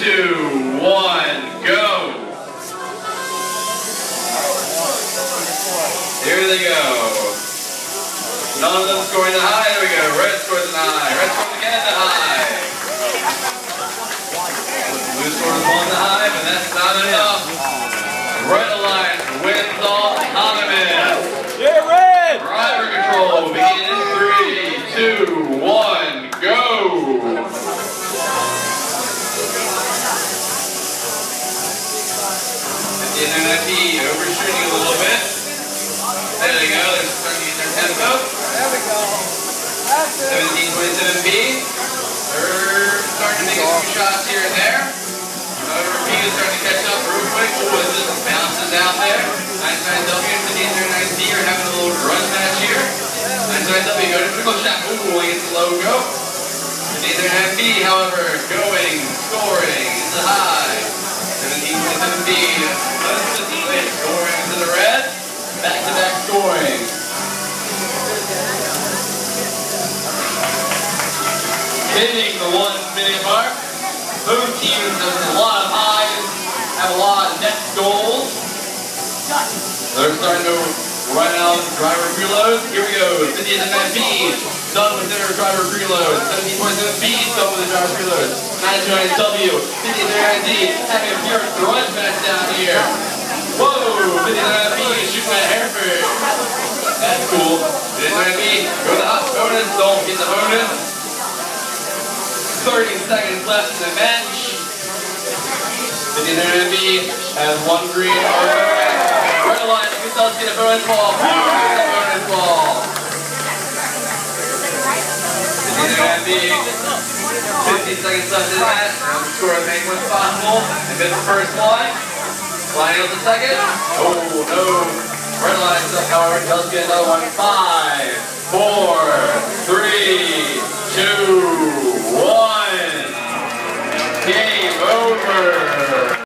two, one, go. Here they go. None of them scoring the high. There we go. Red scores the high. Red scores again the high. The internet be overshooting a little bit. There they go. They're starting to get their tempo. There we go. That's it. 1727B. They're starting to make a few shots here and there. Uh, however, P is starting to catch up real quick. Oh, it just bounces out there. 99W and 1509D are having a little run match here. 99W go to trickle shot. Ooh, he gets the logo. 1509B, however, going, hitting the one minute mark. Both teams have a lot of highs, have a lot of net goals. They're starting to run out driver preloads. Here we go. 50 and 9B, done with their driver preloads. 1727B, done with the driver preloads. 99W, 50 and 9D, having a pure grudge match down here. Whoa, 50 and 9B shooting at Hereford. That's cool. 50 and 9B, go to the bonus, don't get the bonus. 30 seconds left in the match. The enemy has one green Red line, you can still get a bonus ball. Blue bonus ball. The enemy, 15 seconds left in the match. Score as many as possible. And miss the first one. Out the second. Oh no. Red line, however, does get another one. Five.